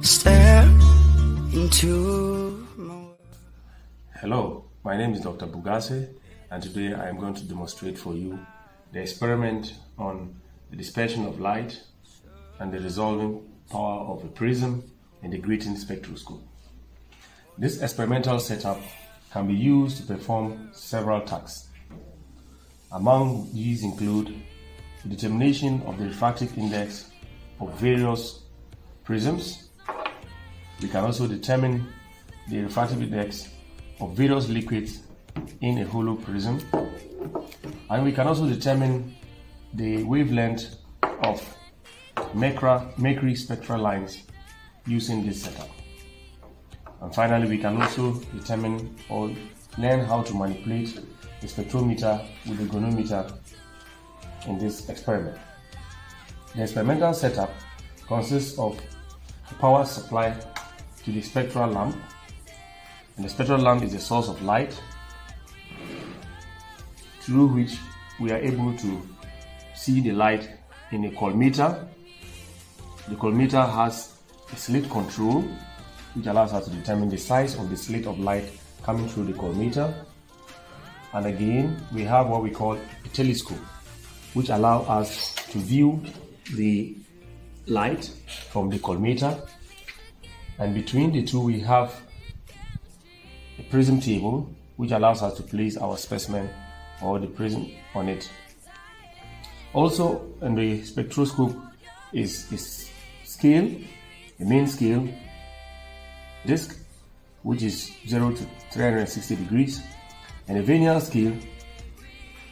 stare into. Hello, my name is Dr. Bugase, and today I am going to demonstrate for you the experiment on the dispersion of light and the resolving power of a prism in the grating spectroscope. This experimental setup can be used to perform several tasks. Among these include the determination of the refractive index of various prisms. We can also determine the refractive index of various liquids in a hollow prism. And we can also determine the wavelength of mercury spectral lines using this setup. And finally, we can also determine or learn how to manipulate the spectrometer with the goniometer in this experiment. The experimental setup consists of a power supply to the spectral lamp, and the spectral lamp is a source of light through which we are able to see the light in a collimator. The collimator has a slit control which allows us to determine the size of the slit of light coming through the collimator. And again, we have what we call a telescope, which allows us to view the light from the collimator. And between the two, we have a prism table, which allows us to place our specimen or the prism on it. Also, in the spectroscope is this scale, the main scale, disc, which is 0 to 360 degrees, and a vernier scale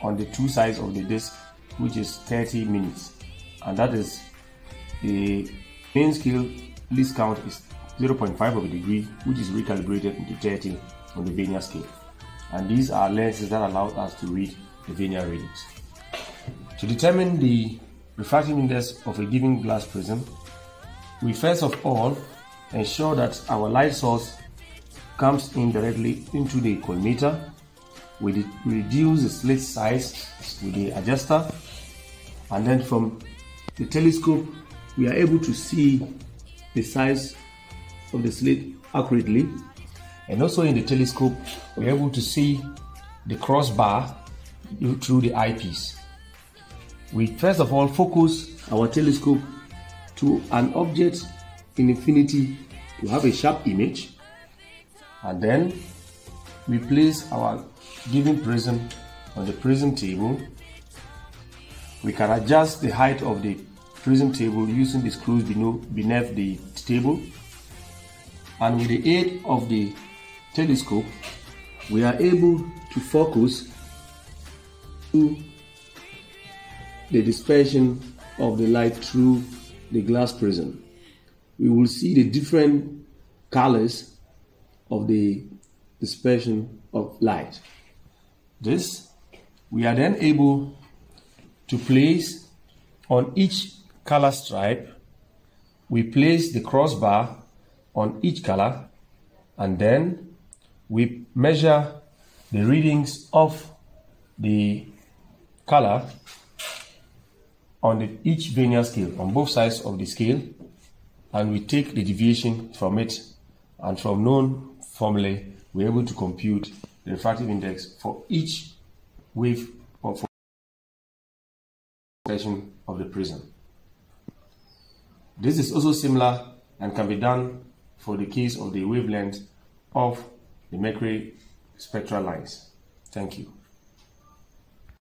on the two sides of the disc, which is 30 minutes. And that is the main scale least count is 0.5 of a degree, which is recalibrated into 30 on the vernier scale. And these are lenses that allow us to read the vernier readings. To determine the refractive index of a given glass prism, we first of all ensure that our light source comes in directly into the collimator. We reduce the slit size with the adjuster, and then from the telescope, we are able to see the size of the slit accurately. And also in the telescope, we're able to see the crossbar through the eyepiece. We first of all focus our telescope to an object in infinity to have a sharp image and then we place our given prism on the prism table. We can adjust the height of the prism table using the screws beneath the table and with the aid of the telescope we are able to focus to the dispersion of the light through the glass prism. We will see the different colors of the dispersion of light. This we are then able to place on each color stripe. We place the crossbar on each color and then we measure the readings of the color on the, each vernier scale on both sides of the scale and we take the deviation from it and from known formulae we're able to compute the refractive index for each wave of the prism. This is also similar and can be done for the case of the wavelength of the mercury spectral lines. Thank you.